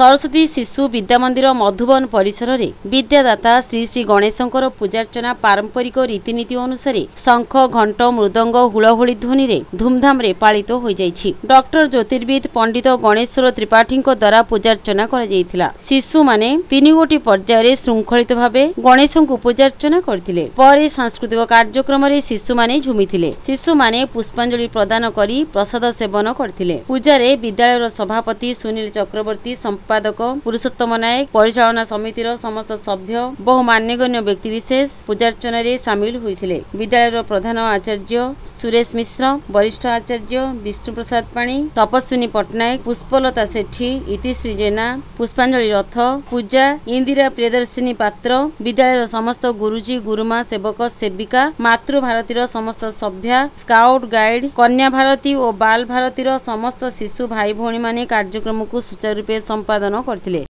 ସରସ୍ୱତୀ ଶିଶୁ ବିଦ୍ୟାମନ୍ଦିର ମଧୁବନ ପରିସରରେ ବିଦ୍ୟାଦାତା ଶ୍ରୀ ଶ୍ରୀ ଗଣେଶଙ୍କର ପୂଜାର୍ଚ୍ଚନା ପାରମ୍ପରିକ ରୀତିନୀତି ଅନୁସାରେ ଶଙ୍ଖ ଘଣ୍ଟ ମୃଦଙ୍ଗ ହୁଳହୁଳି ଧ୍ୱନିରେ ଧୁମଧାମରେ ପାଳିତ ହୋଇଯାଇଛି। ଡକ୍ଟର ଜ୍ୟୋତିର୍ବିଦ ପଣ୍ଡିତ ଗଣେଶ୍ୱର ତ୍ରିପାଠୀଙ୍କ ଦ୍ୱାରା ପୂଜାର୍ଚ୍ଚନା କରାଯାଇଥିଲା। ଶିଶୁମାନେ ତିନି ଗୋଟି ପର୍ଯ୍ୟାୟରେ ଶୃଙ୍ଖଳିତ ଭାବେ ଗଣେଶଙ୍କୁ ପୂଜାର୍ଚ୍ଚନା କରିଥିଲେ। ପରେ ସାଂସ୍କୃତିକ କାର୍ଯ୍ୟକ୍ରମରେ ଶିଶୁମାନେ ଝୁମିଥିଲେ। ଶିଶୁମାନେ ପୁଷ୍ପାଞ୍ଜଳି ପ୍ରଦାନ କରି ପ୍ରସାଦ ସେବନ କରିଥିଲେ। ପୂଜାରେ ବିଦ୍ୟାଳୟର ସଭାପତି ସୁନୀଲ ଚକ୍ରବର୍ତ୍ତୀ ସମ୍ପାଦକ ପୁରୁଷୋତ୍ତମ ନାୟକ ପରିଚାଳନା ସମିତିର ସମସ୍ତ ସଭ୍ୟ ବହୁ ମାନ୍ୟଗଣ୍ୟ ବ୍ୟକ୍ତିବିଶେଷ ପୂଜାର୍ଚ୍ଚନାରେ ସାମିଲ ହୋଇଥିଲେ। ବିଦ୍ୟାଳୟର ପ୍ରଧାନ ଆଚାର୍ଯ୍ୟ ସୁରେଶ ମିଶ୍ର ବରିଷ୍ଠ ଆଚାର୍ଯ୍ୟ ବିଷ୍ଣୁପ୍ରସାଦ ପାଣି ତପସ୍ୱିନୀ ପଟ୍ଟନାୟକ ପୁଷ୍ପଲତା ସେଠୀ ଇତିଶ୍ରୀ ଜେନା ପୁଷ୍ପାଞ୍ଜଳି ରଥ ପୂଜା ଇନ୍ଦିରା ପ୍ରିୟଦର୍ଶିନୀ ପାତ୍ର ବିଦ୍ୟାଳୟର ସମସ୍ତ ଗୁରୁଜୀ ଗୁରୁମା ସେବକ ସେବିକା ମାତୃଭାରତୀର ସମସ୍ତ ସଭ୍ୟା ସ୍କାଉଟ ଗାଇଡ୍ କନ୍ୟା ଭାରତୀ ଓ ବାଲ ଭାରତୀର ସମସ୍ତ ଶିଶୁ ଭାଇ ଭଉଣୀମାନେ କାର୍ଯ୍ୟକ୍ରମକୁ ସୁଚାରୁ ରୂପେ ସମ୍ପାଦନ କରିଥିଲେ